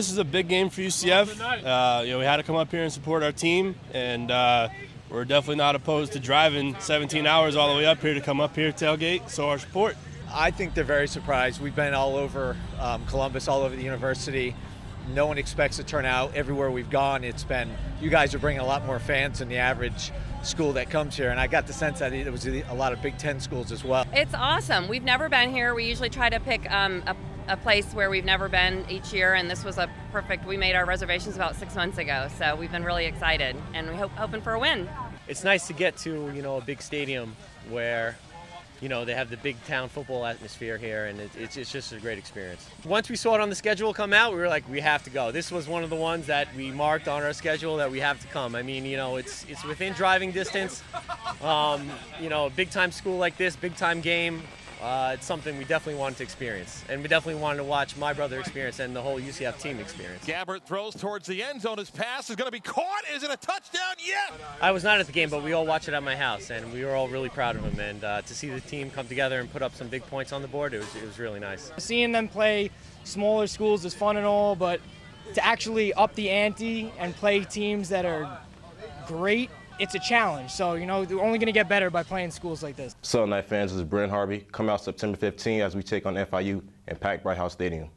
This is a big game for UCF. Uh, you know, we had to come up here and support our team, and uh, we're definitely not opposed to driving 17 hours all the way up here to come up here tailgate. So our support. I think they're very surprised. We've been all over um, Columbus, all over the university. No one expects to turn out. Everywhere we've gone, it's been you guys are bringing a lot more fans than the average school that comes here, and I got the sense that it was a lot of Big Ten schools as well. It's awesome. We've never been here. We usually try to pick um, a, a place where we've never been each year, and this was a perfect. We made our reservations about six months ago, so we've been really excited, and we're hope, hoping for a win. It's nice to get to you know a big stadium where you know they have the big town football atmosphere here and it, it's, it's just a great experience once we saw it on the schedule come out we were like we have to go this was one of the ones that we marked on our schedule that we have to come i mean you know it's it's within driving distance um, you know a big time school like this big time game uh, it's something we definitely wanted to experience, and we definitely wanted to watch my brother experience and the whole UCF team experience. Gabbert throws towards the end zone. His pass is going to be caught. Is it a touchdown? Yeah. I was not at the game, but we all watched it at my house, and we were all really proud of him. And uh, to see the team come together and put up some big points on the board, it was, it was really nice. Seeing them play smaller schools is fun and all, but to actually up the ante and play teams that are great it's a challenge. So, you know, we're only going to get better by playing schools like this. Southern Knight fans, this is Brent Harvey. Come out September 15 as we take on FIU and pack Bright House Stadium.